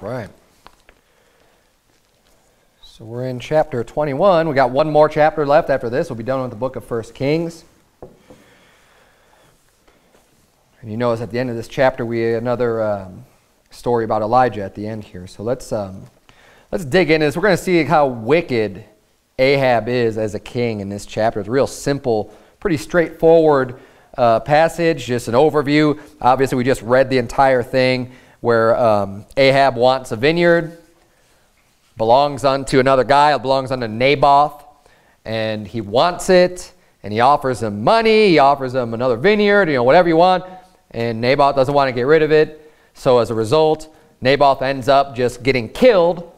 right. So we're in chapter 21. We got one more chapter left after this. We'll be done with the book of First Kings. And you notice at the end of this chapter, we another um, story about Elijah at the end here. So let's um, let's dig into this. We're going to see how wicked Ahab is as a king in this chapter. It's a real simple, pretty straightforward uh, passage, just an overview. Obviously, we just read the entire thing where um, Ahab wants a vineyard, belongs unto another guy, it belongs unto Naboth, and he wants it, and he offers him money, he offers him another vineyard, you know, whatever you want, and Naboth doesn't want to get rid of it. So as a result, Naboth ends up just getting killed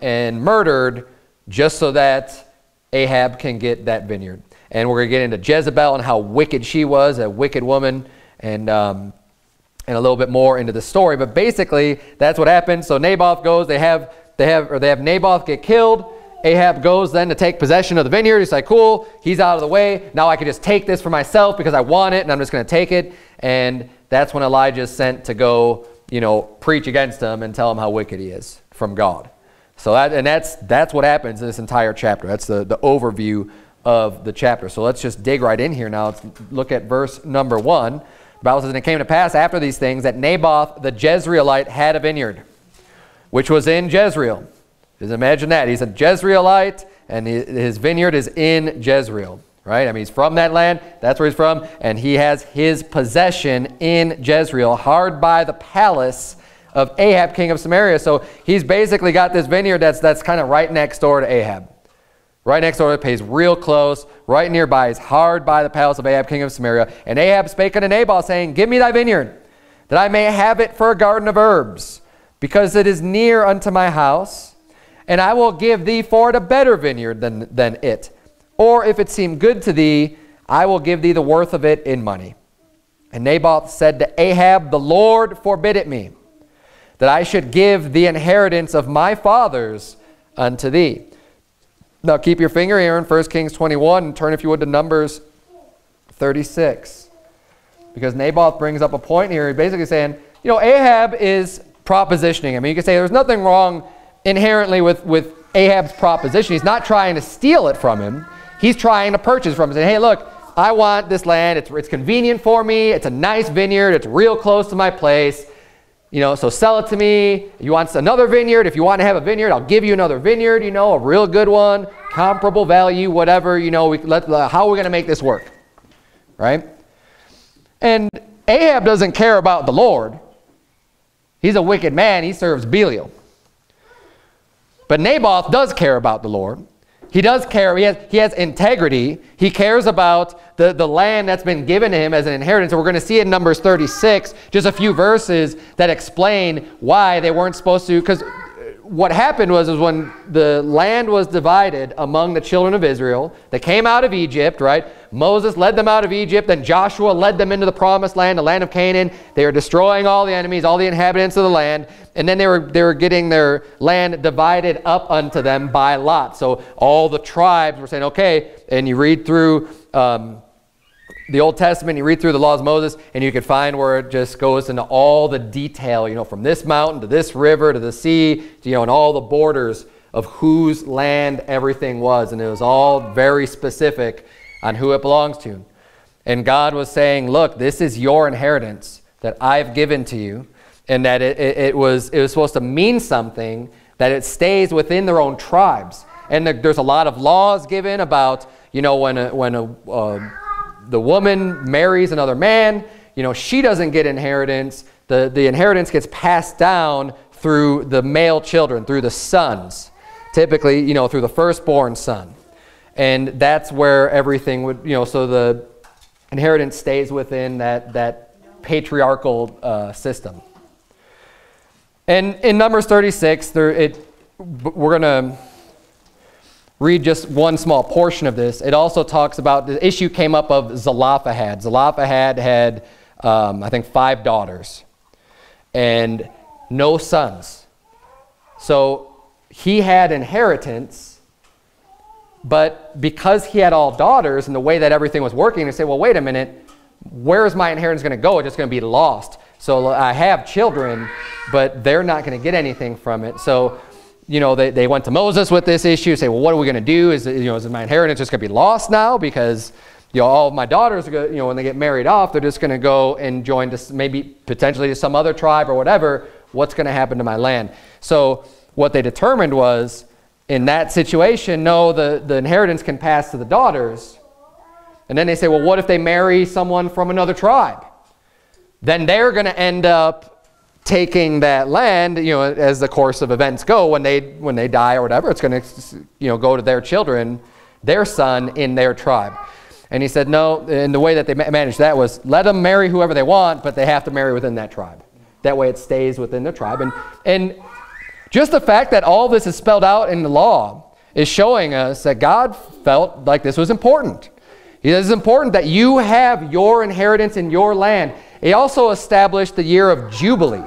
and murdered just so that Ahab can get that vineyard. And we're going to get into Jezebel and how wicked she was, a wicked woman, and um, and a little bit more into the story. But basically, that's what happened. So Naboth goes, they have, they have, or they have Naboth get killed. Ahab goes then to take possession of the vineyard. He's like, cool, he's out of the way. Now I can just take this for myself because I want it and I'm just going to take it. And that's when Elijah is sent to go, you know, preach against him and tell him how wicked he is from God. So that, and that's, that's what happens in this entire chapter. That's the, the overview of the chapter. So let's just dig right in here now. Let's look at verse number one. Bible says, And it came to pass after these things that Naboth the Jezreelite had a vineyard, which was in Jezreel. Just imagine that. He's a Jezreelite, and his vineyard is in Jezreel, right? I mean, he's from that land. That's where he's from. And he has his possession in Jezreel, hard by the palace of Ahab, king of Samaria. So he's basically got this vineyard that's, that's kind of right next door to Ahab. Right next door, it pays real close. Right nearby is hard by the palace of Ahab, king of Samaria. And Ahab spake unto Naboth, saying, Give me thy vineyard, that I may have it for a garden of herbs, because it is near unto my house, and I will give thee for it a better vineyard than, than it. Or if it seem good to thee, I will give thee the worth of it in money. And Naboth said to Ahab, The Lord forbid it me, that I should give the inheritance of my fathers unto thee. Now keep your finger here in 1 Kings 21 and turn, if you would, to Numbers 36. Because Naboth brings up a point here. He's basically saying, you know, Ahab is propositioning. I mean, you could say there's nothing wrong inherently with, with Ahab's proposition. He's not trying to steal it from him. He's trying to purchase from him. Saying, hey, look, I want this land. It's, it's convenient for me. It's a nice vineyard. It's real close to my place. You know, so sell it to me. You want another vineyard? If you want to have a vineyard, I'll give you another vineyard, you know, a real good one, comparable value, whatever, you know, we, let, uh, how are we going to make this work? Right? And Ahab doesn't care about the Lord. He's a wicked man. He serves Belial. But Naboth does care about the Lord. He does care. He has, he has integrity. He cares about the, the land that's been given to him as an inheritance. And we're going to see in Numbers 36 just a few verses that explain why they weren't supposed to. Because what happened was is when the land was divided among the children of Israel, they came out of Egypt, right? Moses led them out of Egypt, then Joshua led them into the promised land, the land of Canaan. They were destroying all the enemies, all the inhabitants of the land, and then they were they were getting their land divided up unto them by lot. So all the tribes were saying, okay, and you read through um, the Old Testament, you read through the laws of Moses, and you can find where it just goes into all the detail, you know, from this mountain to this river to the sea, to, you know, and all the borders of whose land everything was. And it was all very specific on who it belongs to. And God was saying, look, this is your inheritance that I've given to you, and that it, it, it was, it was supposed to mean something, that it stays within their own tribes. And there's a lot of laws given about, you know, when a, when a, uh, the woman marries another man, you know, she doesn't get inheritance. The, the inheritance gets passed down through the male children, through the sons. Typically, you know, through the firstborn son. And that's where everything would, you know, so the inheritance stays within that, that patriarchal uh, system. And in Numbers 36, there, it, we're going to read just one small portion of this. It also talks about the issue came up of Zelophehad. Zelophehad had, um, I think, five daughters and no sons. So he had inheritance, but because he had all daughters and the way that everything was working, they say, well, wait a minute, where is my inheritance going to go? It's just going to be lost So I have children, but they're not going to get anything from it. So, you know, they, they went to Moses with this issue, say, well, what are we going to do? Is, you know, is my inheritance just going to be lost now? Because, you know, all of my daughters, are gonna, you know, when they get married off, they're just going to go and join to maybe potentially to some other tribe or whatever. What's going to happen to my land? So what they determined was, in that situation, no, the, the inheritance can pass to the daughters. And then they say, well, what if they marry someone from another tribe? Then they're going to end up taking that land, you know, as the course of events go, when they, when they die or whatever, it's going to, you know, go to their children, their son in their tribe. And he said, no, and the way that they managed that was let them marry whoever they want, but they have to marry within that tribe. That way it stays within the tribe. And, and just the fact that all this is spelled out in the law is showing us that God felt like this was important. It is important that you have your inheritance in your land. He also established the year of Jubilee.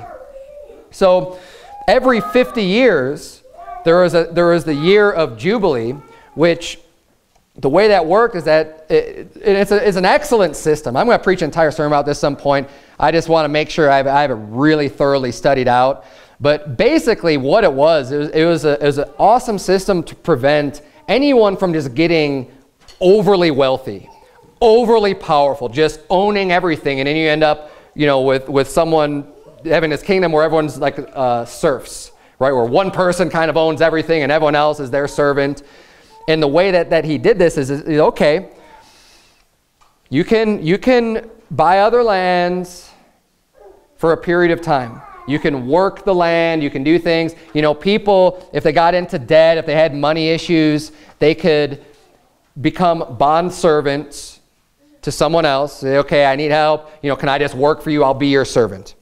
So every 50 years, there is, a, there is the year of Jubilee, which the way that worked is that it, it's, a, it's, an excellent system. I'm going to preach an entire sermon about this some point. I just want to make sure I have, I have it really thoroughly studied out. But basically what it was, it was, it was, a, it was an awesome system to prevent anyone from just getting overly wealthy, overly powerful, just owning everything. And then you end up, you know, with, with someone having this kingdom where everyone's like uh, serfs, right? Where one person kind of owns everything and everyone else is their servant. And the way that, that he did this is, is okay, you can, you can buy other lands for a period of time. You can work the land. You can do things. You know, people, if they got into debt, if they had money issues, they could become bond servants to someone else. Say, okay, I need help. You know, can I just work for you? I'll be your servant.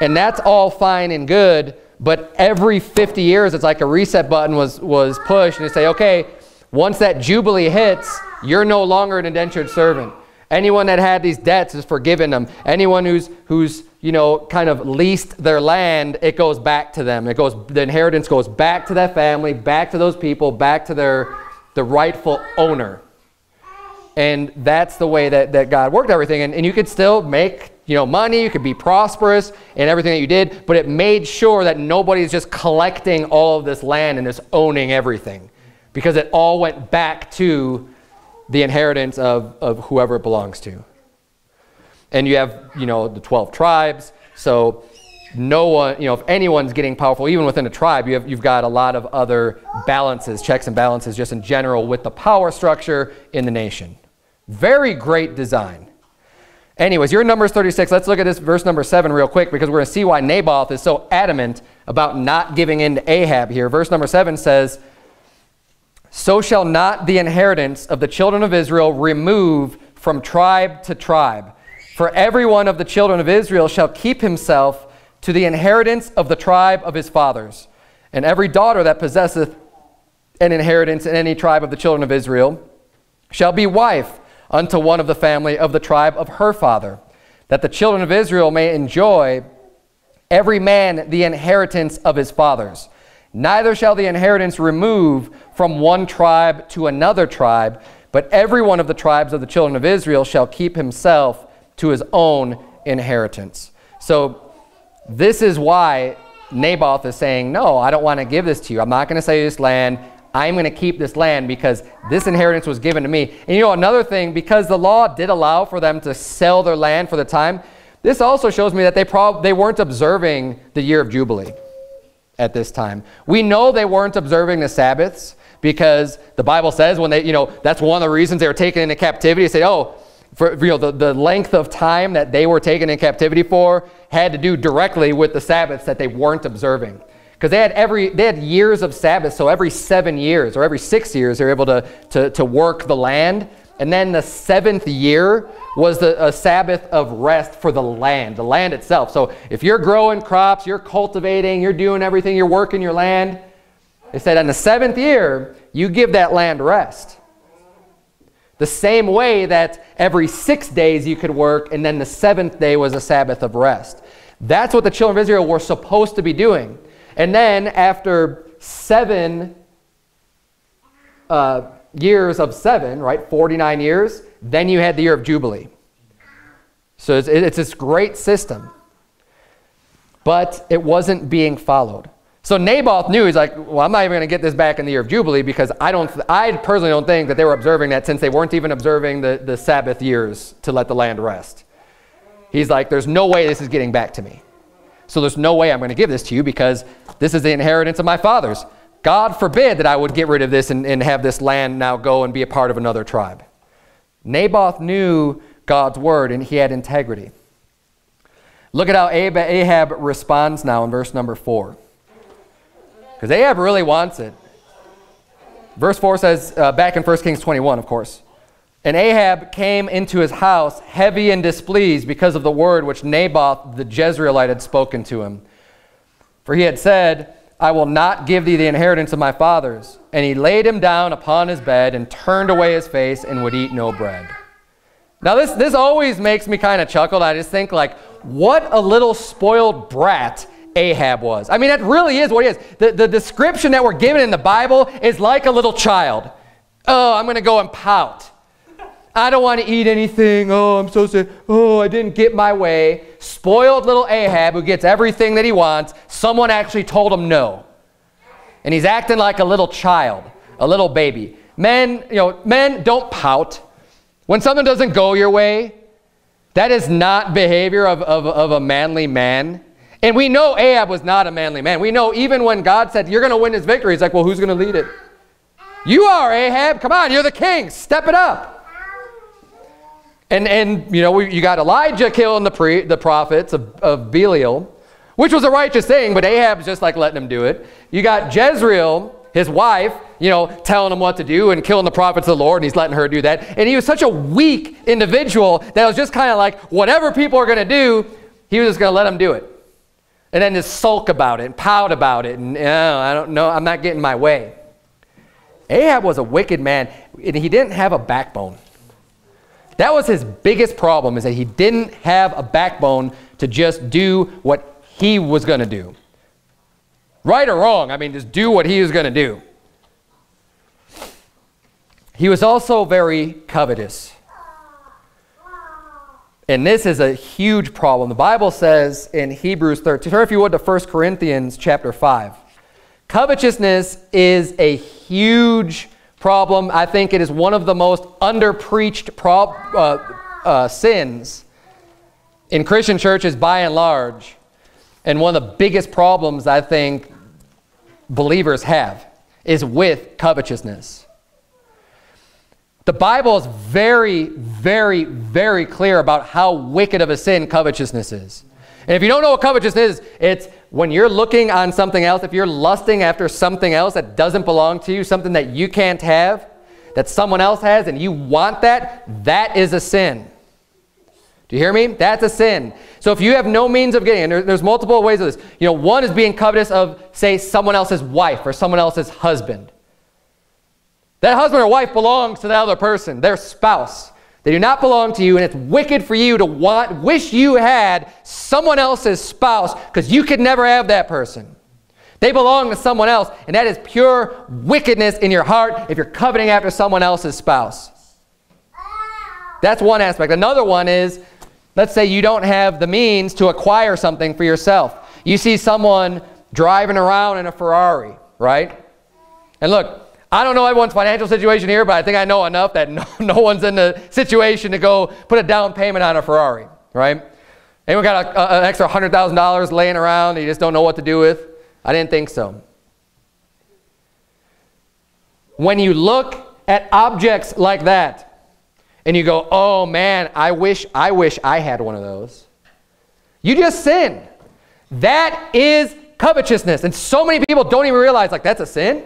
And that's all fine and good, but every 50 years, it's like a reset button was, was pushed, and they say, okay, once that Jubilee hits, you're no longer an indentured servant. Anyone that had these debts is forgiven them. Anyone who's, who's you know, kind of leased their land, it goes back to them. It goes, the inheritance goes back to that family, back to those people, back to their, the rightful owner. And that's the way that, that God worked everything. And, and you could still make, you know, money, you could be prosperous in everything that you did, but it made sure that nobody's just collecting all of this land and just owning everything. Because it all went back to the inheritance of, of whoever it belongs to. And you have, you know, the 12 tribes. So no one, you know, if anyone's getting powerful, even within a tribe, you have, you've got a lot of other balances, checks and balances just in general with the power structure in the nation. Very great design. Anyways, you're in Numbers 36. Let's look at this verse number 7 real quick because we're going to see why Naboth is so adamant about not giving in to Ahab here. Verse number 7 says, so shall not the inheritance of the children of Israel remove from tribe to tribe. For every one of the children of Israel shall keep himself to the inheritance of the tribe of his fathers. And every daughter that possesseth an inheritance in any tribe of the children of Israel shall be wife unto one of the family of the tribe of her father, that the children of Israel may enjoy every man the inheritance of his fathers. Neither shall the inheritance remove from one tribe to another tribe, but every one of the tribes of the children of Israel shall keep himself to his own inheritance. So this is why Naboth is saying, no, I don't want to give this to you. I'm not going to sell you this land. I'm going to keep this land because this inheritance was given to me. And you know, another thing, because the law did allow for them to sell their land for the time, this also shows me that they, prob they weren't observing the year of Jubilee at this time. We know they weren't observing the Sabbaths because the Bible says when they, you know, that's one of the reasons they were taken into captivity. They say, oh, for, you know, the, the length of time that they were taken in captivity for had to do directly with the Sabbaths that they weren't observing. Because they had every they had years of Sabbath, so every seven years or every six years they were able to, to, to work the land. And then the seventh year was the, a Sabbath of rest for the land, the land itself. So if you're growing crops, you're cultivating, you're doing everything, you're working your land, they said in the seventh year, you give that land rest. The same way that every six days you could work, and then the seventh day was a Sabbath of rest. That's what the children of Israel were supposed to be doing. And then after seven uh, years of seven, right, 49 years, then you had the year of Jubilee. So it's, it's this great system. But it wasn't being followed. So Naboth knew, he's like, well, I'm not even going to get this back in the year of Jubilee because I, don't, I personally don't think that they were observing that since they weren't even observing the, the Sabbath years to let the land rest. He's like, there's no way this is getting back to me. So there's no way I'm going to give this to you because this is the inheritance of my fathers. God forbid that I would get rid of this and, and have this land now go and be a part of another tribe. Naboth knew God's word and he had integrity. Look at how Ahab responds now in verse number 4. Because Ahab really wants it. Verse 4 says, uh, back in 1 Kings 21, of course. And Ahab came into his house heavy and displeased because of the word which Naboth the Jezreelite had spoken to him. For he had said, I will not give thee the inheritance of my fathers. And he laid him down upon his bed and turned away his face and would eat no bread. Now this, this always makes me kind of chuckle. I just think like, what a little spoiled brat Ahab was. I mean, that really is what he is. The, the description that we're given in the Bible is like a little child. Oh, I'm going to go and pout. I don't want to eat anything. Oh, I'm so sad. Oh, I didn't get my way. Spoiled little Ahab who gets everything that he wants. Someone actually told him no. And he's acting like a little child, a little baby. Men, you know, men don't pout. When something doesn't go your way, that is not behavior of, of, of a manly man. And we know Ahab was not a manly man. We know even when God said, you're going to win this victory, he's like, well, who's going to lead it? You are, Ahab. Come on, you're the king. Step it up. And, and you know, you got Elijah killing the, pre, the prophets of, of Belial, which was a righteous thing, but Ahab's just like letting him do it. You got Jezebel, his wife, you know, telling him what to do and killing the prophets of the Lord, and he's letting her do that. And he was such a weak individual that was just kind of like, whatever people are going to do, he was just going to let them do it. And then just sulk about it and pout about it. And, oh, I don't know, I'm not getting my way. Ahab was a wicked man, and he didn't have a backbone. That was his biggest problem is that he didn't have a backbone to just do what he was going to do. Right or wrong, I mean, just do what he was going to do. He was also very covetous. And this is a huge problem. The Bible says in Hebrews 13, turn if you would to 1 Corinthians chapter 5. Covetousness is a huge problem. I think it is one of the most underpreached uh, uh, sins in Christian churches by and large. And one of the biggest problems I think believers have is with covetousness. The Bible is very, very, very clear about how wicked of a sin covetousness is. And if you don't know what covetousness is, it's when you're looking on something else, if you're lusting after something else that doesn't belong to you, something that you can't have, that someone else has, and you want that, that is a sin. Do you hear me? That's a sin. So if you have no means of getting, and there, there's multiple ways of this. You know, one is being covetous of, say, someone else's wife or someone else's husband. That husband or wife belongs to the other person, their spouse. They do not belong to you, and it's wicked for you to want, wish you had someone else's spouse because you could never have that person. They belong to someone else, and that is pure wickedness in your heart if you're coveting after someone else's spouse. That's one aspect. Another one is, let's say you don't have the means to acquire something for yourself. You see someone driving around in a Ferrari, right? And look, I don't know everyone's financial situation here, but I think I know enough that no, no one's in the situation to go put a down payment on a Ferrari, right? Anyone got an extra $100,000 laying around you just don't know what to do with? I didn't think so. When you look at objects like that and you go, oh man, I wish, I wish I had one of those. You just sin. That is covetousness. And so many people don't even realize like that's a sin.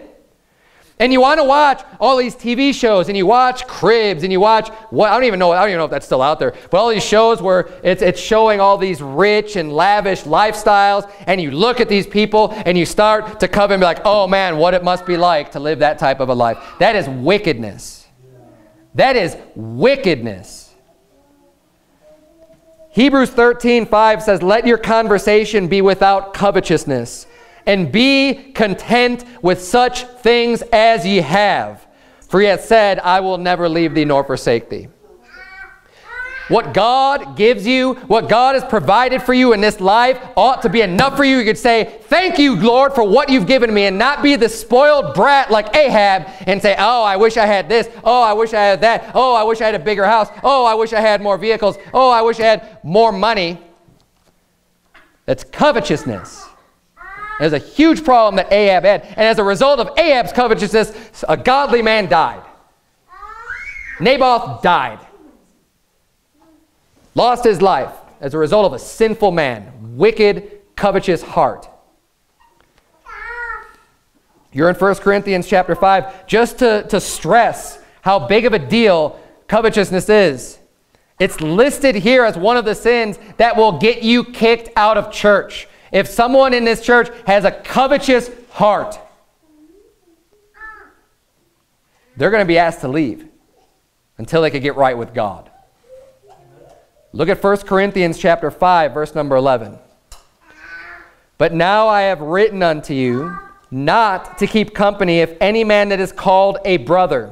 And you want to watch all these TV shows, and you watch Cribs, and you watch what I don't even know. I don't even know if that's still out there. But all these shows where it's it's showing all these rich and lavish lifestyles, and you look at these people, and you start to covet and be like, "Oh man, what it must be like to live that type of a life." That is wickedness. That is wickedness. Hebrews 13:5 says, "Let your conversation be without covetousness." And be content with such things as ye have. For he hath said, I will never leave thee nor forsake thee. what God gives you, what God has provided for you in this life ought to be enough for you. You could say, thank you, Lord, for what you've given me and not be the spoiled brat like Ahab and say, oh, I wish I had this. Oh, I wish I had that. Oh, I wish I had a bigger house. Oh, I wish I had more vehicles. Oh, I wish I had more money. That's covetousness. There's a huge problem that Ahab had. And as a result of Ahab's covetousness, a godly man died. Naboth died lost his life as a result of a sinful man, wicked, covetous heart. You're in 1 Corinthians chapter 5 just to, to stress how big of a deal covetousness is. It's listed here as one of the sins that will get you kicked out of church. If someone in this church has a covetous heart, they're going to be asked to leave until they can get right with God. Look at 1 Corinthians chapter 5, verse number 11. But now I have written unto you not to keep company if any man that is called a brother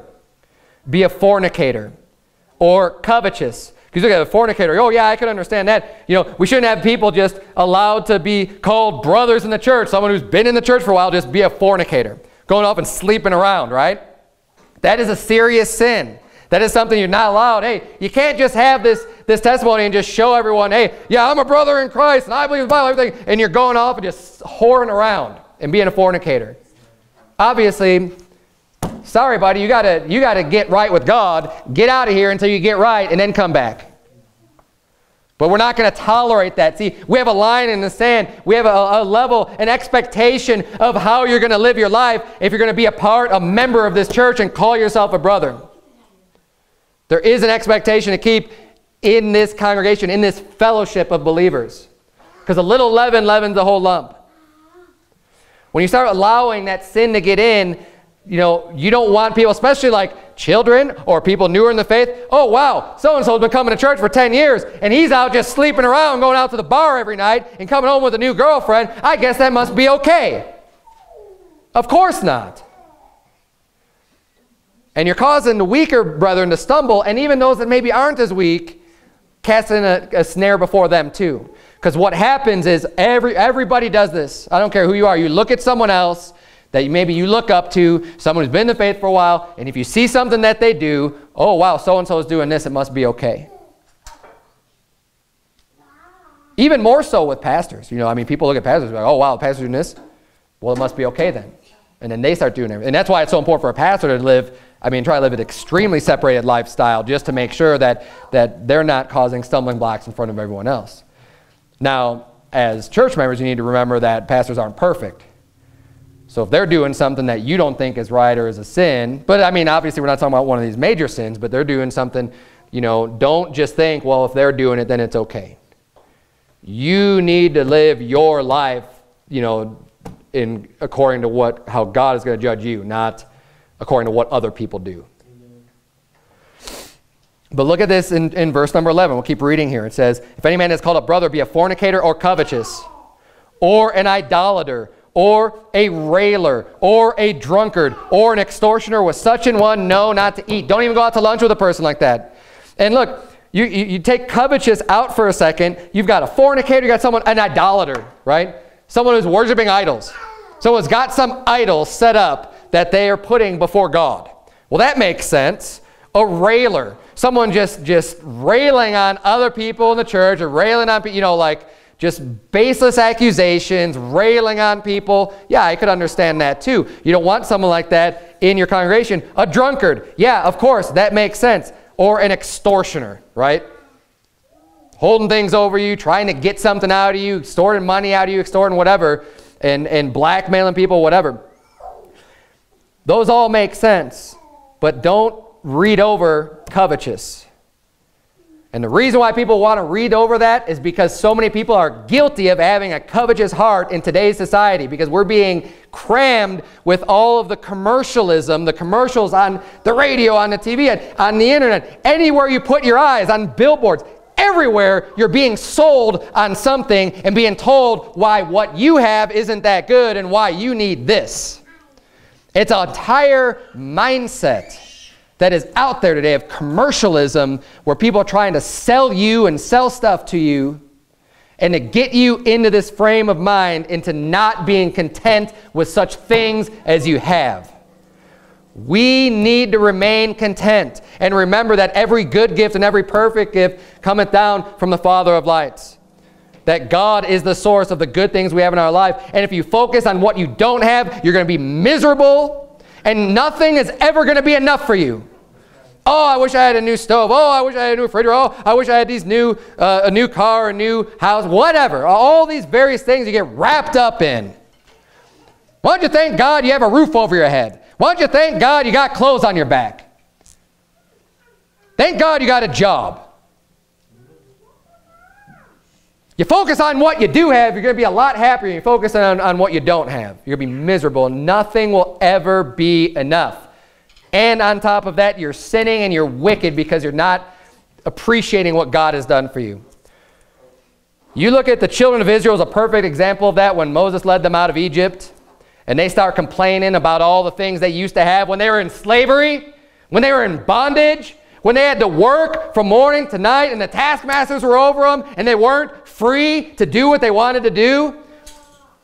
be a fornicator or covetous. Because look at a fornicator. Oh, yeah, I can understand that. You know, we shouldn't have people just allowed to be called brothers in the church. Someone who's been in the church for a while just be a fornicator. Going off and sleeping around, right? That is a serious sin. That is something you're not allowed. Hey, you can't just have this, this testimony and just show everyone, hey, yeah, I'm a brother in Christ and I believe in the Bible, everything, and you're going off and just whoring around and being a fornicator. Obviously, sorry, buddy, you gotta you gotta get right with God. Get out of here until you get right and then come back. But we're not going to tolerate that. See, we have a line in the sand. We have a, a level, an expectation of how you're going to live your life if you're going to be a part, a member of this church and call yourself a brother. There is an expectation to keep in this congregation, in this fellowship of believers. Because a little leaven leavens the whole lump. When you start allowing that sin to get in, you know, you don't want people, especially like children or people newer in the faith. Oh, wow, so-and-so's been coming to church for 10 years, and he's out just sleeping around, going out to the bar every night, and coming home with a new girlfriend. I guess that must be okay. Of course not. And you're causing the weaker brethren to stumble, and even those that maybe aren't as weak, casting a, a snare before them too. Because what happens is every, everybody does this. I don't care who you are. You look at someone else that maybe you look up to, someone who's been in the faith for a while, and if you see something that they do, oh, wow, so-and-so is doing this, it must be okay. Even more so with pastors. You know, I mean, people look at pastors like, oh, wow, the pastor's doing this. Well, it must be okay then. And then they start doing everything. And that's why it's so important for a pastor to live I mean, try to live an extremely separated lifestyle just to make sure that, that they're not causing stumbling blocks in front of everyone else. Now, as church members, you need to remember that pastors aren't perfect. So if they're doing something that you don't think is right or is a sin, but I mean, obviously we're not talking about one of these major sins, but they're doing something, you know, don't just think, well, if they're doing it, then it's okay. You need to live your life, you know, in according to what how God is going to judge you, not according to what other people do. But look at this in, in verse number 11. We'll keep reading here. It says, If any man is called a brother, be a fornicator or covetous, or an idolater, or a railer, or a drunkard, or an extortioner, with such an one, no, not to eat. Don't even go out to lunch with a person like that. And look, you, you, you take covetous out for a second. You've got a fornicator, you got someone, an idolater, right? Someone who's worshiping idols. Someone's got some idol set up that they are putting before God. Well, that makes sense. A railer, someone just, just railing on other people in the church or railing on, you know, like just baseless accusations, railing on people. Yeah, I could understand that too. You don't want someone like that in your congregation. A drunkard, yeah, of course, that makes sense. Or an extortioner, right? Holding things over you, trying to get something out of you, extorting money out of you, extorting whatever, and, and blackmailing people, whatever. Those all make sense, but don't read over covetous. And the reason why people want to read over that is because so many people are guilty of having a covetous heart in today's society because we're being crammed with all of the commercialism, the commercials on the radio, on the TV, and on the internet, anywhere you put your eyes, on billboards, everywhere you're being sold on something and being told why what you have isn't that good and why you need this. It's an entire mindset that is out there today of commercialism where people are trying to sell you and sell stuff to you and to get you into this frame of mind into not being content with such things as you have. We need to remain content and remember that every good gift and every perfect gift cometh down from the Father of lights. That God is the source of the good things we have in our life. And if you focus on what you don't have, you're going to be miserable and nothing is ever going to be enough for you. Oh, I wish I had a new stove. Oh, I wish I had a new refrigerator. Oh, I wish I had these new, uh, a new car, a new house, whatever. All these various things you get wrapped up in. Why don't you thank God you have a roof over your head? Why don't you thank God you got clothes on your back? Thank God you got a job. You focus on what you do have, you're going to be a lot happier. You focus on, on what you don't have. You're going to be miserable. Nothing will ever be enough. And on top of that, you're sinning and you're wicked because you're not appreciating what God has done for you. You look at the children of Israel as a perfect example of that when Moses led them out of Egypt and they start complaining about all the things they used to have when they were in slavery, when they were in bondage, when they had to work from morning to night and the taskmasters were over them and they weren't free to do what they wanted to do.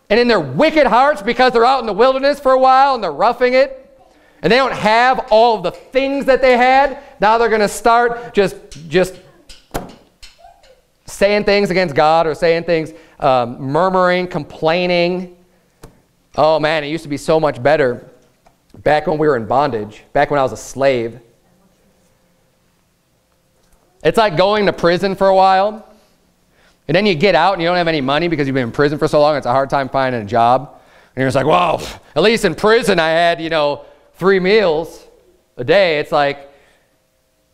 And in their wicked hearts, because they're out in the wilderness for a while and they're roughing it, and they don't have all of the things that they had, now they're going to start just, just saying things against God or saying things, um, murmuring, complaining. Oh man, it used to be so much better back when we were in bondage, back when I was a slave. It's like going to prison for a while, and then you get out and you don't have any money because you've been in prison for so long, it's a hard time finding a job. And you're just like, well, at least in prison I had, you know, three meals a day, it's like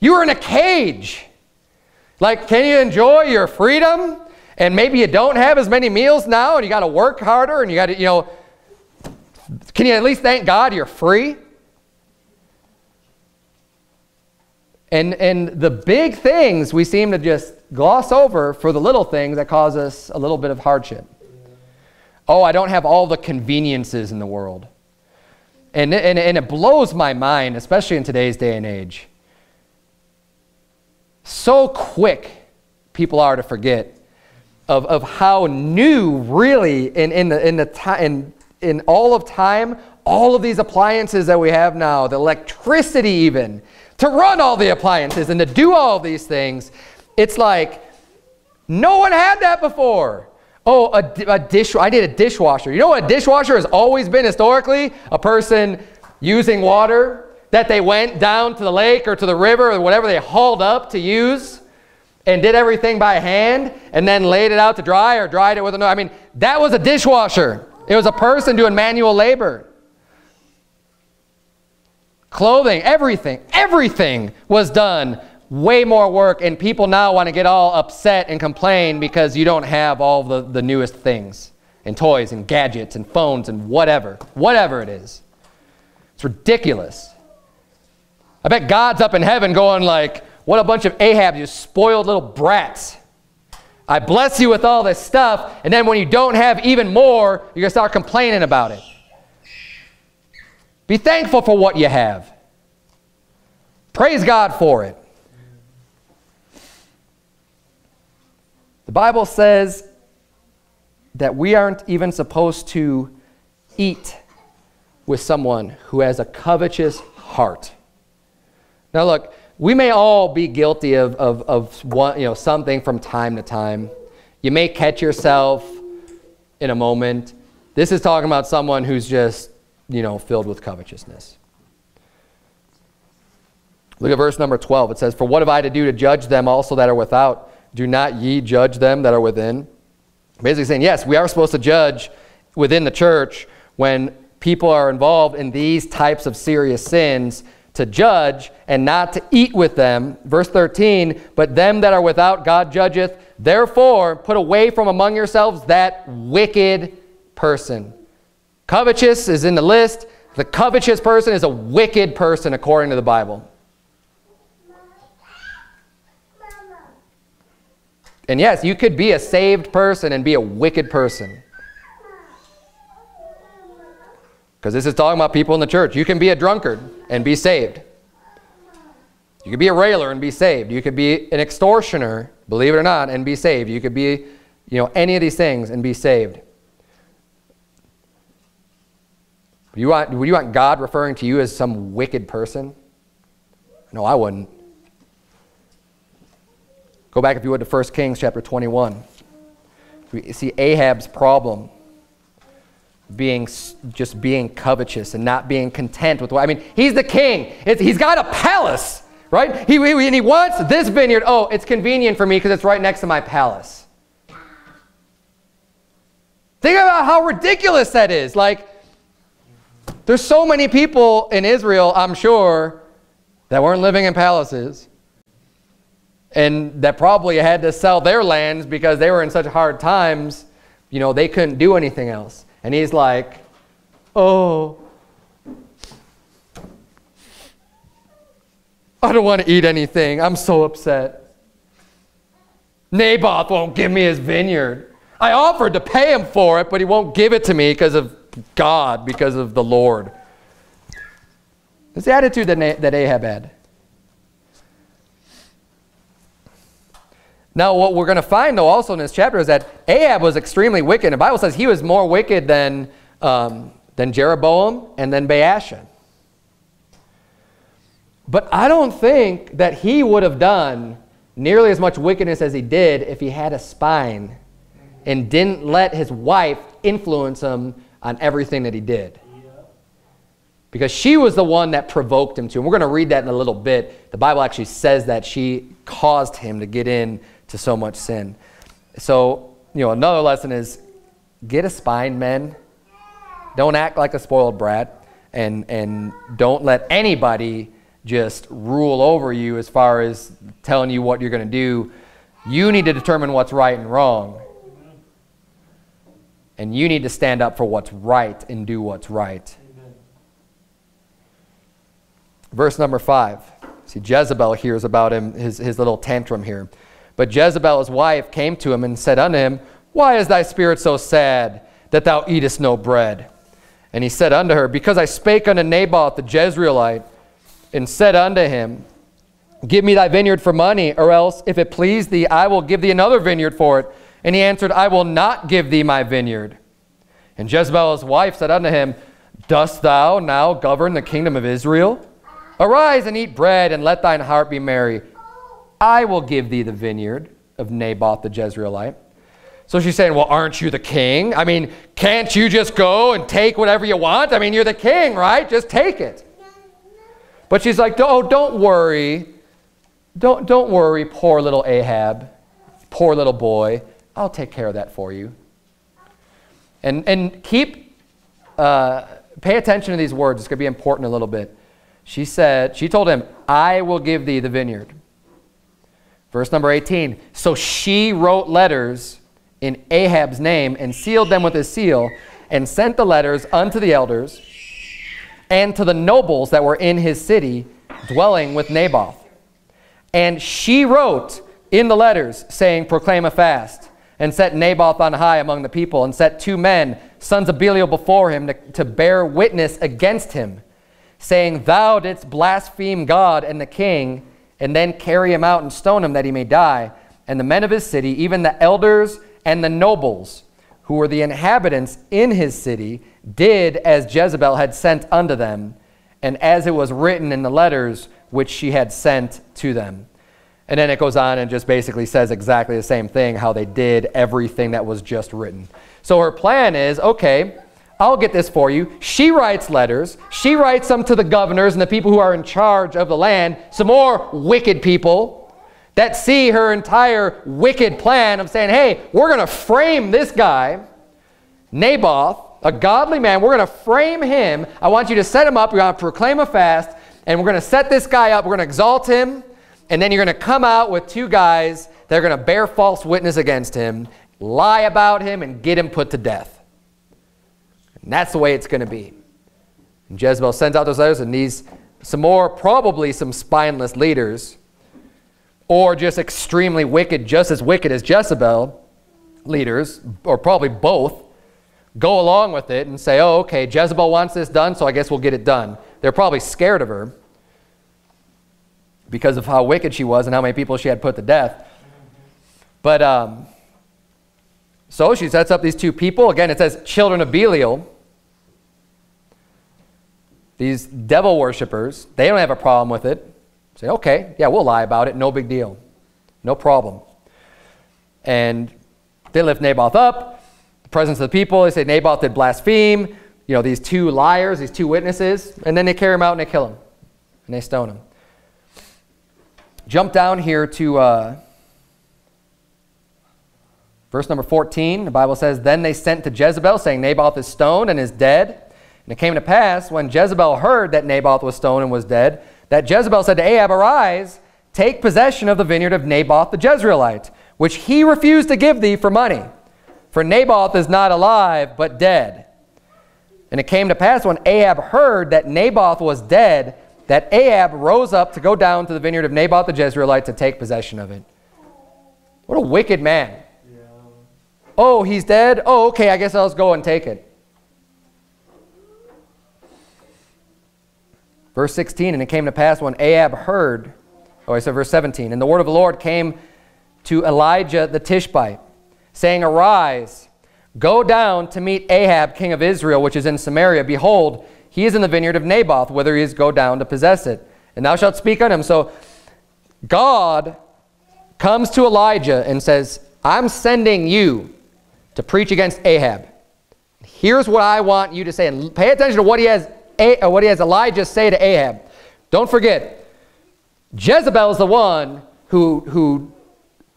you were in a cage. Like, can you enjoy your freedom? And maybe you don't have as many meals now and you got to work harder and you got to, you know, can you at least thank God you're free? And, and the big things we seem to just gloss over for the little things that cause us a little bit of hardship. Oh, I don't have all the conveniences in the world. And, and, and it blows my mind, especially in today's day and age. So quick people are to forget of, of how new, really, in, in, the, in, the in, in all of time, all of these appliances that we have now, the electricity even, to run all the appliances and to do all these things, it's like no one had that before. Oh, a, a dish, I did a dishwasher. You know what a dishwasher has always been historically? A person using water that they went down to the lake or to the river or whatever they hauled up to use and did everything by hand and then laid it out to dry or dried it with a, I mean, that was a dishwasher. It was a person doing manual labor. Clothing, everything, everything was done way more work and people now want to get all upset and complain because you don't have all the, the newest things and toys and gadgets and phones and whatever, whatever it is. It's ridiculous. I bet God's up in heaven going like, what a bunch of Ahab, you spoiled little brats. I bless you with all this stuff, and then when you don't have even more, you're going to start complaining about it. Be thankful for what you have. Praise God for it. The Bible says that we aren't even supposed to eat with someone who has a covetous heart. Now, look, we may all be guilty of, of, of one, you know, something from time to time. You may catch yourself in a moment. This is talking about someone who's just, you know, filled with covetousness. Look at verse number 12. It says, For what have I to do to judge them also that are without? Do not ye judge them that are within? Basically saying, yes, we are supposed to judge within the church when people are involved in these types of serious sins to judge and not to eat with them. Verse 13, but them that are without God judgeth. Therefore, put away from among yourselves that wicked person. Covetous is in the list. The covetous person is a wicked person according to the Bible. And yes, you could be a saved person and be a wicked person. Because this is talking about people in the church. You can be a drunkard and be saved. You could be a railer and be saved. You could be an extortioner, believe it or not, and be saved. You could be, you know, any of these things and be saved. You want, would you want God referring to you as some wicked person? No, I wouldn't. Go back, if you would, to 1 Kings chapter 21. We see Ahab's problem being just being covetous and not being content with what I mean. He's the king. It's, he's got a palace, right? He, he, and he wants this vineyard. Oh, it's convenient for me because it's right next to my palace. Think about how ridiculous that is. Like, there's so many people in Israel, I'm sure, that weren't living in palaces and that probably had to sell their lands because they were in such hard times, you know, they couldn't do anything else. And he's like, oh, I don't want to eat anything. I'm so upset. Naboth won't give me his vineyard. I offered to pay him for it, but he won't give it to me because of God, because of the Lord. That's the attitude that, that Ahab had. Now, what we're going to find, though, also in this chapter is that Ahab was extremely wicked. The Bible says he was more wicked than, um, than Jeroboam and then Baasha. But I don't think that he would have done nearly as much wickedness as he did if he had a spine and didn't let his wife influence him on everything that he did. Because she was the one that provoked him to. And we're going to read that in a little bit. The Bible actually says that she caused him to get in to so much sin. So, you know, another lesson is get a spine, men. Don't act like a spoiled brat. And, and don't let anybody just rule over you as far as telling you what you're going to do. You need to determine what's right and wrong. And you need to stand up for what's right and do what's right. Amen. Verse number five. See, Jezebel hears about him, his, his little tantrum here. But Jezebel, his wife, came to him and said unto him, Why is thy spirit so sad that thou eatest no bread? And he said unto her, Because I spake unto Naboth the Jezreelite, and said unto him, Give me thy vineyard for money, or else, if it please thee, I will give thee another vineyard for it. And he answered, I will not give thee my vineyard. And Jezebel his wife said unto him, Dost thou now govern the kingdom of Israel? Arise and eat bread, and let thine heart be merry. I will give thee the vineyard of Naboth the Jezreelite. So she's saying, Well, aren't you the king? I mean, can't you just go and take whatever you want? I mean, you're the king, right? Just take it. But she's like, Oh, don't worry. Don't, don't worry, poor little Ahab, poor little boy. I'll take care of that for you. And, and keep, uh, pay attention to these words. It's going to be important a little bit. She said, She told him, I will give thee the vineyard. Verse number 18. So she wrote letters in Ahab's name and sealed them with his seal and sent the letters unto the elders and to the nobles that were in his city dwelling with Naboth. And she wrote in the letters, saying, Proclaim a fast, and set Naboth on high among the people, and set two men, sons of Belial, before him to, to bear witness against him, saying, Thou didst blaspheme God and the king, and then carry him out and stone him that he may die. And the men of his city, even the elders and the nobles, who were the inhabitants in his city, did as Jezebel had sent unto them, and as it was written in the letters which she had sent to them. And then it goes on and just basically says exactly the same thing, how they did everything that was just written. So her plan is, okay, I'll get this for you. She writes letters. She writes them to the governors and the people who are in charge of the land, some more wicked people that see her entire wicked plan of saying, hey, we're going to frame this guy, Naboth, a godly man. We're going to frame him. I want you to set him up. We're going to proclaim a fast, and we're going to set this guy up. We're going to exalt him, and then you're going to come out with two guys that are going to bear false witness against him, lie about him, and get him put to death. And that's the way it's going to be. And Jezebel sends out those letters, and these, some more, probably some spineless leaders, or just extremely wicked, just as wicked as Jezebel leaders, or probably both, go along with it and say, oh, okay, Jezebel wants this done, so I guess we'll get it done. They're probably scared of her. because of how wicked she was and how many people she had put to death. But um, so she sets up these two people. Again, it says children of Belial. These devil worshippers, they don't have a problem with it. Say, okay, yeah, we'll lie about it. No big deal. No problem. And they lift Naboth up, the presence of the people. They say Naboth did blaspheme. You know, these two liars, these two witnesses. And then they carry him out and they kill him. And they stone him. Jump down here to uh, verse number 14. The Bible says, Then they sent to Jezebel, saying, Naboth is stoned and is dead. And it came to pass, when Jezebel heard that Naboth was stoned and was dead, that Jezebel said to Ahab, Arise, take possession of the vineyard of Naboth the Jezreelite, which he refused to give thee for money. For Naboth is not alive, but dead. And it came to pass when Ahab heard that Naboth was dead, that Ahab rose up to go down to the vineyard of Naboth the Jezreelite to take possession of it. What a wicked man. Yeah. Oh, he's dead? Oh, okay, I guess I'll just go and take it. Verse 16, and it came to pass when Ahab heard, oh, I said verse 17, and the word of the Lord came to Elijah the Tishbite, saying, Arise, go down to meet Ahab, king of Israel, which is in Samaria. Behold, he is in the vineyard of Naboth, whither he is go down to possess it. And thou shalt speak on him. So God comes to Elijah and says, I'm sending you to preach against Ahab. Here's what I want you to say. And pay attention to what he has what he has Elijah say to Ahab. Don't forget, Jezebel is the one who, who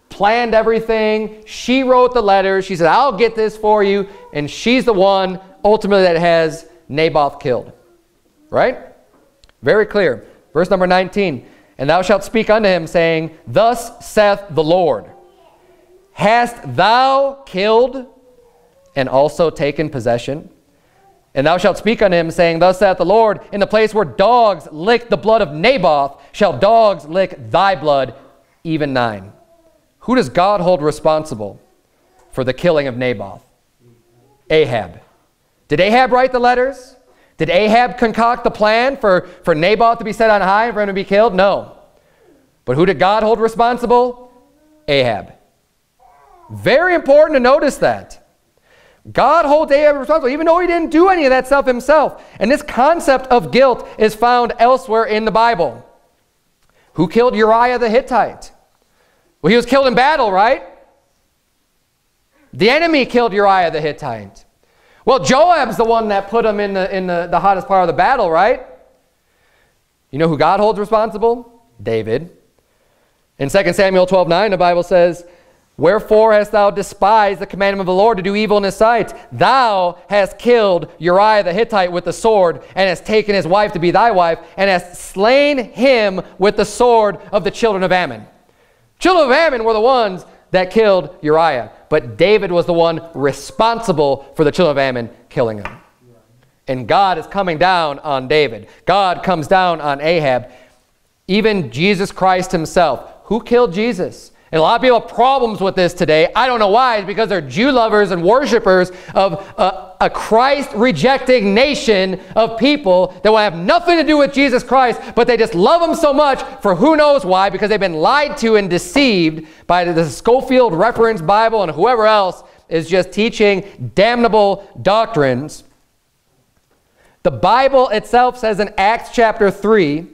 planned everything. She wrote the letters. She said, I'll get this for you. And she's the one ultimately that has Naboth killed. Right? Very clear. Verse number 19. And thou shalt speak unto him, saying, Thus saith the Lord, Hast thou killed and also taken possession? And thou shalt speak unto him, saying, Thus saith the Lord, In the place where dogs lick the blood of Naboth, shall dogs lick thy blood, even nine. Who does God hold responsible for the killing of Naboth? Ahab. Did Ahab write the letters? Did Ahab concoct the plan for, for Naboth to be set on high and for him to be killed? No. But who did God hold responsible? Ahab. Very important to notice that. God holds Ahab responsible, even though he didn't do any of that stuff himself. And this concept of guilt is found elsewhere in the Bible. Who killed Uriah the Hittite? Well, he was killed in battle, right? The enemy killed Uriah the Hittite. Well, Joab's the one that put him in the, in the, the hottest part of the battle, right? You know who God holds responsible? David. In 2 Samuel 12, 9, the Bible says, Wherefore hast thou despised the commandment of the Lord to do evil in his sight? Thou hast killed Uriah the Hittite with the sword, and hast taken his wife to be thy wife, and hast slain him with the sword of the children of Ammon. Children of Ammon were the ones that killed Uriah, but David was the one responsible for the children of Ammon killing him. And God is coming down on David. God comes down on Ahab. Even Jesus Christ himself. Who killed Jesus? And a lot of people have problems with this today. I don't know why. It's because they're Jew lovers and worshipers of uh, a, a Christ-rejecting nation of people that will have nothing to do with Jesus Christ, but they just love him so much for who knows why, because they've been lied to and deceived by the Scofield Reference Bible and whoever else is just teaching damnable doctrines. The Bible itself says in Acts chapter 3,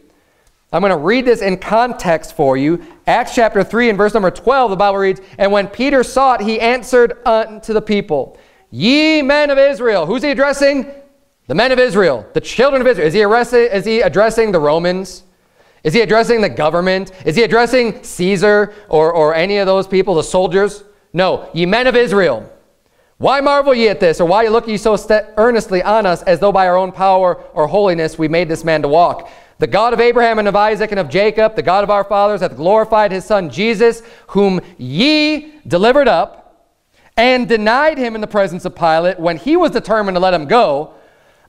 I'm going to read this in context for you. Acts chapter 3 and verse number 12, the Bible reads, And when Peter saw it, he answered unto the people, Ye men of Israel. Who's he addressing? The men of Israel, the children of Israel. Is he, arresting, is he addressing the Romans? Is he addressing the government? Is he addressing Caesar or, or any of those people, the soldiers? No, ye men of Israel. Why marvel ye at this, or why look ye so earnestly on us, as though by our own power or holiness we made this man to walk? The God of Abraham and of Isaac and of Jacob, the God of our fathers, hath glorified his son Jesus, whom ye delivered up, and denied him in the presence of Pilate when he was determined to let him go.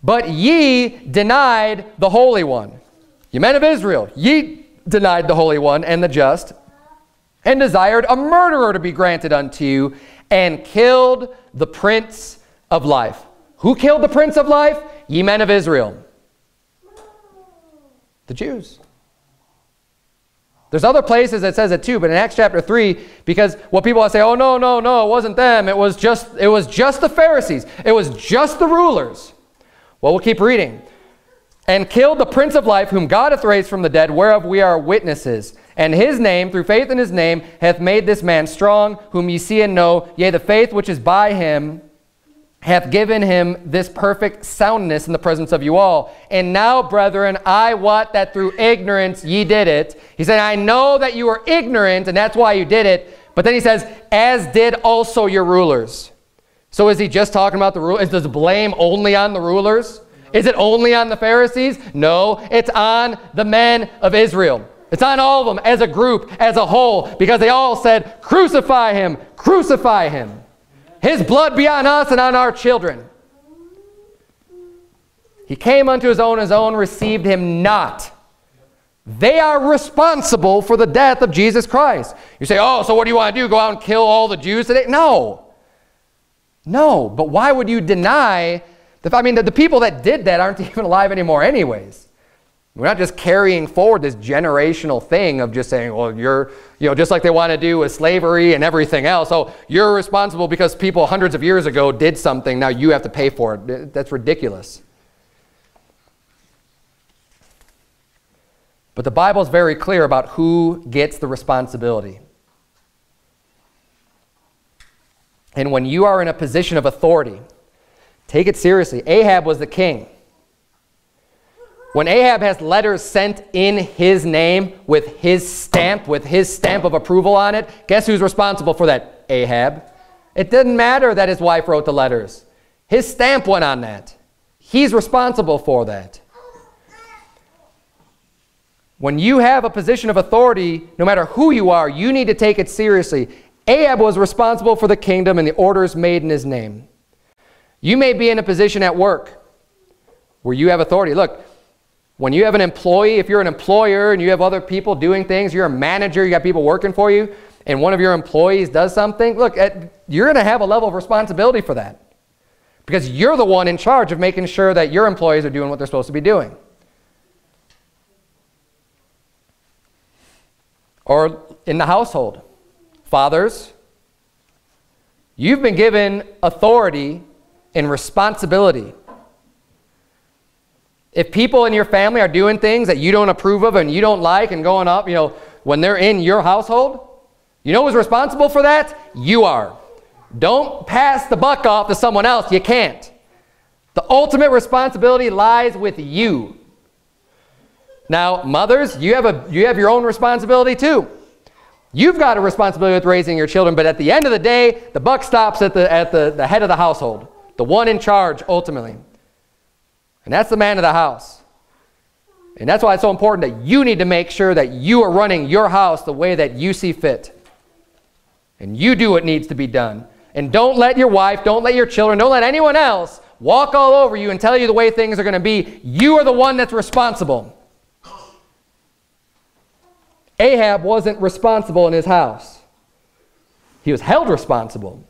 But ye denied the Holy One. Ye men of Israel, ye denied the Holy One and the just, and desired a murderer to be granted unto you, and killed the Prince of Life. Who killed the Prince of Life? Ye men of Israel. The Jews. There's other places that says it too, but in Acts chapter 3, because what people say, oh no, no, no, it wasn't them. It was just, it was just the Pharisees. It was just the rulers. Well, we'll keep reading. And killed the Prince of Life, whom God hath raised from the dead, whereof we are witnesses. And his name, through faith in his name, hath made this man strong, whom ye see and know. Yea, the faith which is by him hath given him this perfect soundness in the presence of you all. And now, brethren, I wot that through ignorance ye did it. He said, I know that you were ignorant, and that's why you did it. But then he says, as did also your rulers. So is he just talking about the rulers? Does blame only on the rulers? Is it only on the Pharisees? No, it's on the men of Israel. It's on all of them as a group, as a whole, because they all said, crucify him, crucify him. His blood be on us and on our children. He came unto his own, his own received him not. They are responsible for the death of Jesus Christ. You say, oh, so what do you want to do? Go out and kill all the Jews today? No. No, but why would you deny the, I mean, the, the people that did that aren't even alive anymore anyways. We're not just carrying forward this generational thing of just saying, well, you're, you know, just like they want to do with slavery and everything else. Oh, you're responsible because people hundreds of years ago did something. Now you have to pay for it. That's ridiculous. But the Bible is very clear about who gets the responsibility. And when you are in a position of authority, take it seriously. Ahab was the king. When Ahab has letters sent in his name with his stamp, with his stamp of approval on it, guess who's responsible for that? Ahab. It didn't matter that his wife wrote the letters. His stamp went on that. He's responsible for that. When you have a position of authority, no matter who you are, you need to take it seriously. Ahab was responsible for the kingdom and the orders made in his name. You may be in a position at work where you have authority. Look, when you have an employee, if you're an employer and you have other people doing things, you're a manager, you got people working for you, and one of your employees does something, look, at, you're going to have a level of responsibility for that. Because you're the one in charge of making sure that your employees are doing what they're supposed to be doing. Or in the household, fathers, you've been given authority and responsibility if people in your family are doing things that you don't approve of and you don't like and going up, you know, when they're in your household, you know who's responsible for that? You are. Don't pass the buck off to someone else. You can't. The ultimate responsibility lies with you. Now, mothers, you have, a, you have your own responsibility too. You've got a responsibility with raising your children, but at the end of the day, the buck stops at the, at the, the head of the household, the one in charge ultimately. And that's the man of the house. And that's why it's so important that you need to make sure that you are running your house the way that you see fit. And you do what needs to be done. And don't let your wife, don't let your children, don't let anyone else walk all over you and tell you the way things are going to be. You are the one that's responsible. Ahab wasn't responsible in his house. He was held responsible.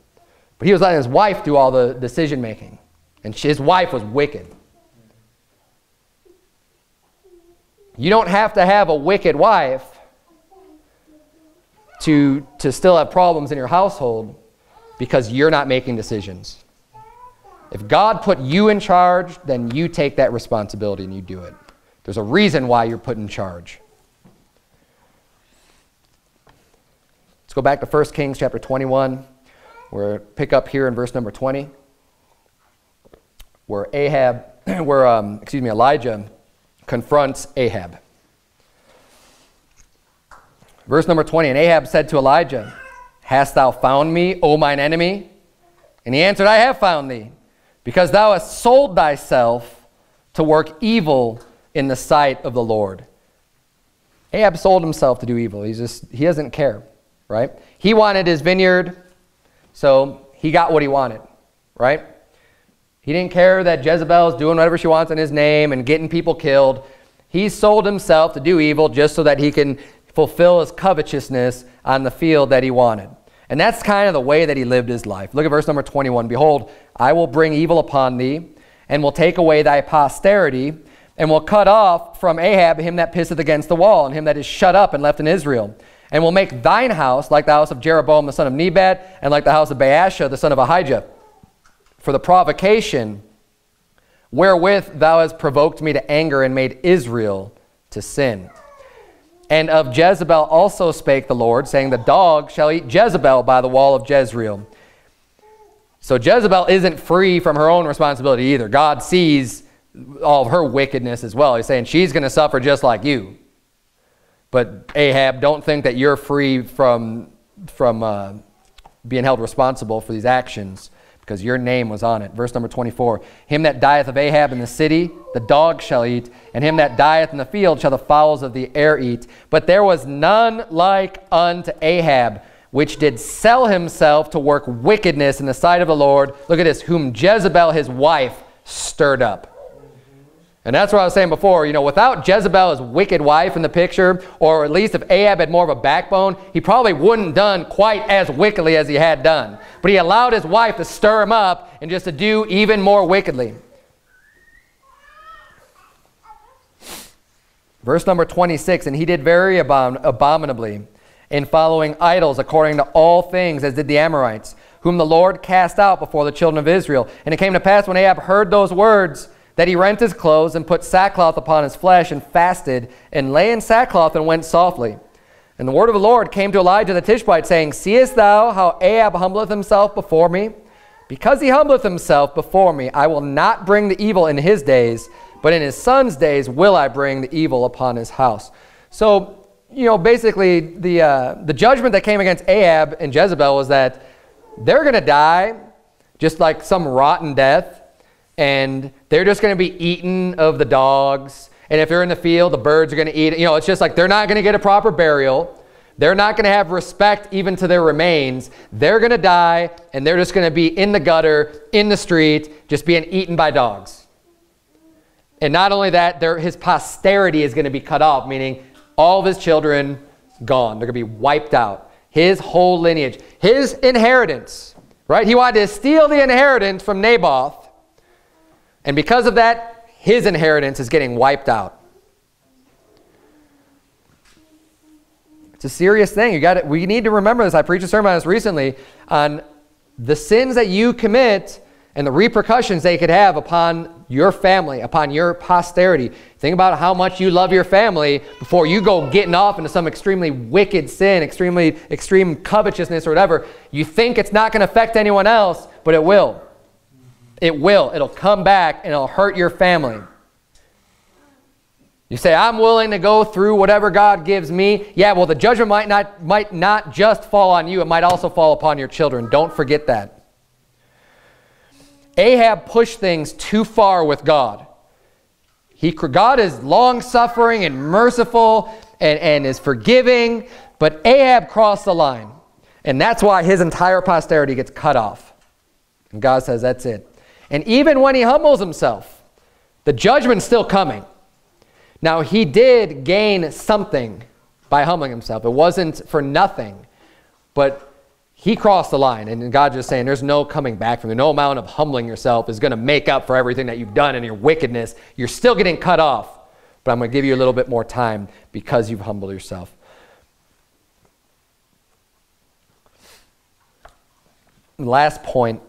But he was letting his wife do all the decision making. And his wife was wicked. You don't have to have a wicked wife to, to still have problems in your household because you're not making decisions. If God put you in charge, then you take that responsibility and you do it. There's a reason why you're put in charge. Let's go back to 1 Kings chapter 21. We're pick up here in verse number 20, where Ahab, where um, excuse me, Elijah confronts Ahab. Verse number 20, And Ahab said to Elijah, Hast thou found me, O mine enemy? And he answered, I have found thee, because thou hast sold thyself to work evil in the sight of the Lord. Ahab sold himself to do evil. He's just, he doesn't care, right? He wanted his vineyard, so he got what he wanted, right? He didn't care that Jezebel is doing whatever she wants in his name and getting people killed. He sold himself to do evil just so that he can fulfill his covetousness on the field that he wanted. And that's kind of the way that he lived his life. Look at verse number 21. Behold, I will bring evil upon thee and will take away thy posterity, and will cut off from Ahab him that pisseth against the wall, and him that is shut up and left in Israel. And will make thine house like the house of Jeroboam the son of Nebat, and like the house of Baasha the son of Ahijah, for the provocation wherewith thou hast provoked me to anger and made Israel to sin. And of Jezebel also spake the Lord, saying, The dog shall eat Jezebel by the wall of Jezreel. So Jezebel isn't free from her own responsibility either. God sees all of her wickedness as well. He's saying she's going to suffer just like you. But Ahab, don't think that you're free from, from uh, being held responsible for these actions because your name was on it. Verse number 24 Him that dieth of Ahab in the city, the dog shall eat, and him that dieth in the field shall the fowls of the air eat. But there was none like unto Ahab, which did sell himself to work wickedness in the sight of the Lord. Look at this, whom Jezebel his wife stirred up. And that's what I was saying before. You know, without Jezebel, his wicked wife in the picture, or at least if Ahab had more of a backbone, he probably wouldn't have done quite as wickedly as he had done. But he allowed his wife to stir him up and just to do even more wickedly. Verse number 26, And he did very abom abominably in following idols according to all things, as did the Amorites, whom the Lord cast out before the children of Israel. And it came to pass when Ahab heard those words, that he rent his clothes and put sackcloth upon his flesh and fasted and lay in sackcloth and went softly. And the word of the Lord came to Elijah the Tishbite, saying, Seest thou how Ahab humbleth himself before me? Because he humbleth himself before me, I will not bring the evil in his days, but in his son's days will I bring the evil upon his house. So, you know, basically the, uh, the judgment that came against Ahab and Jezebel was that they're going to die just like some rotten death and they're just going to be eaten of the dogs. And if they're in the field, the birds are going to eat it. You know, it's just like they're not going to get a proper burial. They're not going to have respect even to their remains. They're going to die, and they're just going to be in the gutter, in the street, just being eaten by dogs. And not only that, his posterity is going to be cut off, meaning all of his children gone. They're going to be wiped out. His whole lineage, his inheritance, right? He wanted to steal the inheritance from Naboth and because of that, his inheritance is getting wiped out. It's a serious thing. You got We need to remember this. I preached a sermon on this recently on the sins that you commit and the repercussions they could have upon your family, upon your posterity. Think about how much you love your family before you go getting off into some extremely wicked sin, extremely extreme covetousness or whatever. You think it's not going to affect anyone else, but it will. It will. It'll come back and it'll hurt your family. You say, I'm willing to go through whatever God gives me. Yeah, well, the judgment might not, might not just fall on you. It might also fall upon your children. Don't forget that. Ahab pushed things too far with God. He, God is long-suffering and merciful and, and is forgiving, but Ahab crossed the line. And that's why his entire posterity gets cut off. And God says, that's it. And even when he humbles himself, the judgment's still coming. Now, he did gain something by humbling himself. It wasn't for nothing, but he crossed the line. And God's just saying there's no coming back from it. No amount of humbling yourself is going to make up for everything that you've done and your wickedness. You're still getting cut off, but I'm going to give you a little bit more time because you've humbled yourself. Last point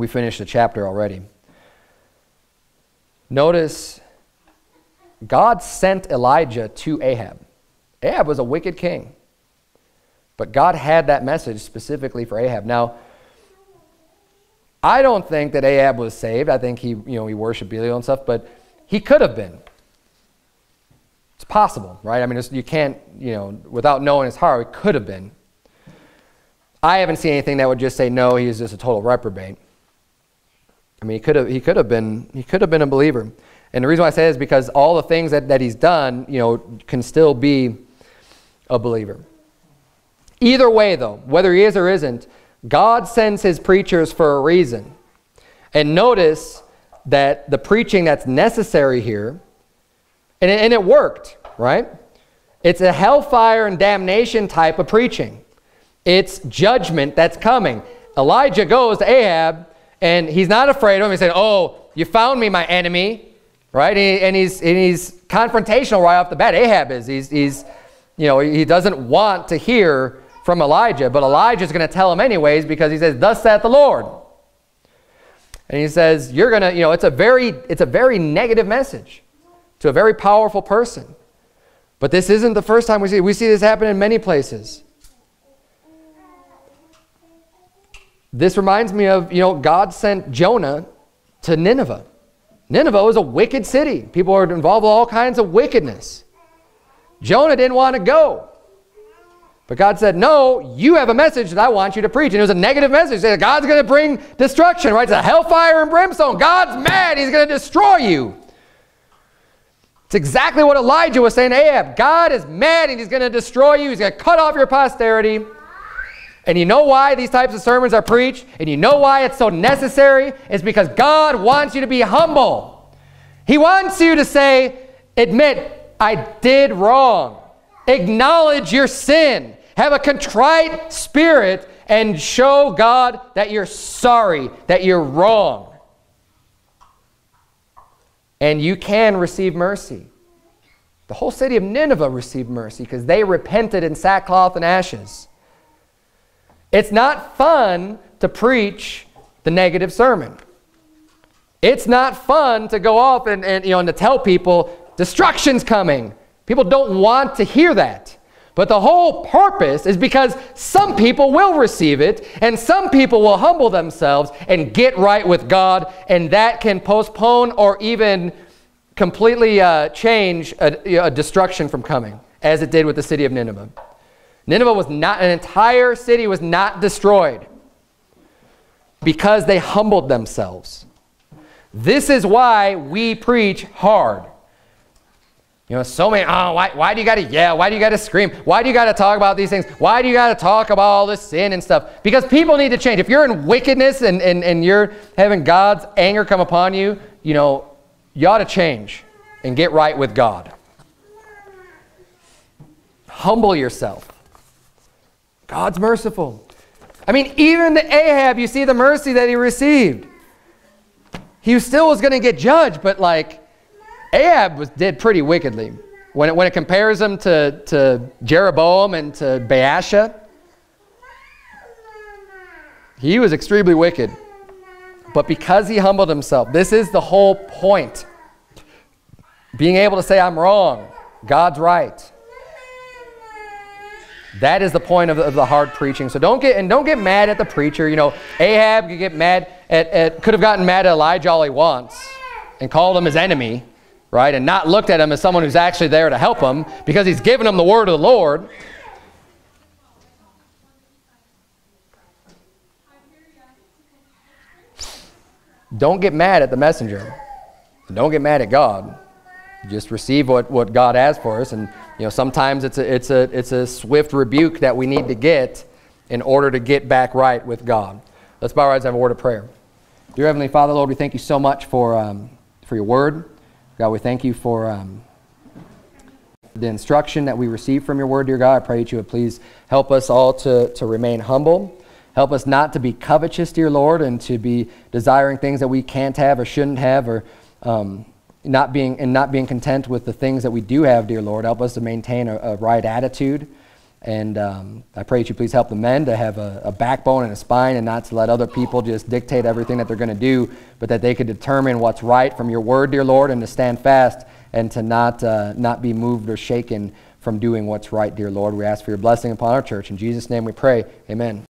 we finished the chapter already. Notice God sent Elijah to Ahab. Ahab was a wicked king. But God had that message specifically for Ahab. Now, I don't think that Ahab was saved. I think he, you know, he worshiped Belial and stuff, but he could have been. It's possible, right? I mean, you can't, you know, without knowing his heart, it could have been. I haven't seen anything that would just say, no, he is just a total reprobate. I mean, he could have, he could have, been, he could have been a believer. And the reason why I say is because all the things that, that he's done, you know, can still be a believer. Either way, though, whether he is or isn't, God sends his preachers for a reason. And notice that the preaching that's necessary here, and it, and it worked, right? It's a hellfire and damnation type of preaching. It's judgment that's coming. Elijah goes to Ahab and he's not afraid of him. He's saying, oh, you found me, my enemy. right? And, he, and, he's, and he's confrontational right off the bat. Ahab is. He's, he's, you know, he doesn't want to hear from Elijah, but Elijah's going to tell him anyways because he says, thus saith the Lord. And he says, you're going to, you know, it's a very, it's a very negative message to a very powerful person. But this isn't the first time we see it. We see this happen in many places. This reminds me of, you know, God sent Jonah to Nineveh. Nineveh was a wicked city. People were involved with all kinds of wickedness. Jonah didn't want to go. But God said, no, you have a message that I want you to preach. And it was a negative message. Said, God's going to bring destruction, right? It's a hellfire and brimstone. God's mad. He's going to destroy you. It's exactly what Elijah was saying to Ahab. God is mad and he's going to destroy you. He's going to cut off your posterity. And you know why these types of sermons are preached? And you know why it's so necessary? It's because God wants you to be humble. He wants you to say, admit, I did wrong. Acknowledge your sin. Have a contrite spirit and show God that you're sorry, that you're wrong and you can receive mercy. The whole city of Nineveh received mercy because they repented in sackcloth and ashes. It's not fun to preach the negative sermon. It's not fun to go off and, and, you know, and to tell people destruction's coming. People don't want to hear that. But the whole purpose is because some people will receive it and some people will humble themselves and get right with God and that can postpone or even completely uh, change a, a destruction from coming as it did with the city of Nineveh. Nineveh was not, an entire city was not destroyed because they humbled themselves. This is why we preach hard. You know, so many, oh, why, why do you got to yell? Why do you got to scream? Why do you got to talk about these things? Why do you got to talk about all this sin and stuff? Because people need to change. If you're in wickedness and, and, and you're having God's anger come upon you, you know, you ought to change and get right with God. Humble yourself. God's merciful. I mean, even the Ahab, you see the mercy that he received. He still was going to get judged, but like, Ahab was, did pretty wickedly. When it, when it compares him to, to Jeroboam and to Baasha, he was extremely wicked. But because he humbled himself, this is the whole point. Being able to say, I'm wrong, God's right. That is the point of the, of the, hard preaching. So don't get and don't get mad at the preacher. You know, Ahab could get mad at, at could have gotten mad at Elijah all he wants and called him his enemy right? And not looked at him as someone who's actually there to help him because he's given him the word of the Lord. Don't get mad at the messenger. Don't get mad at God. Just receive what, what God has for us. And you know, sometimes it's a, it's, a, it's a swift rebuke that we need to get in order to get back right with God. Let's bow our heads and have a word of prayer. Dear Heavenly Father, Lord, we thank you so much for, um, for your word. God, we thank you for um, the instruction that we receive from your word, dear God. I pray that you would please help us all to, to remain humble. Help us not to be covetous, dear Lord, and to be desiring things that we can't have or shouldn't have, or um, not being and not being content with the things that we do have, dear Lord. Help us to maintain a, a right attitude. And um, I pray that you please help the men to have a, a, backbone and a spine and not to let other people just dictate everything that they're going to do, but that they could determine what's right from your word, dear Lord, and to stand fast and to not, uh, not be moved or shaken from doing what's right, dear Lord. We ask for your blessing upon our church. In Jesus' name we pray. Amen.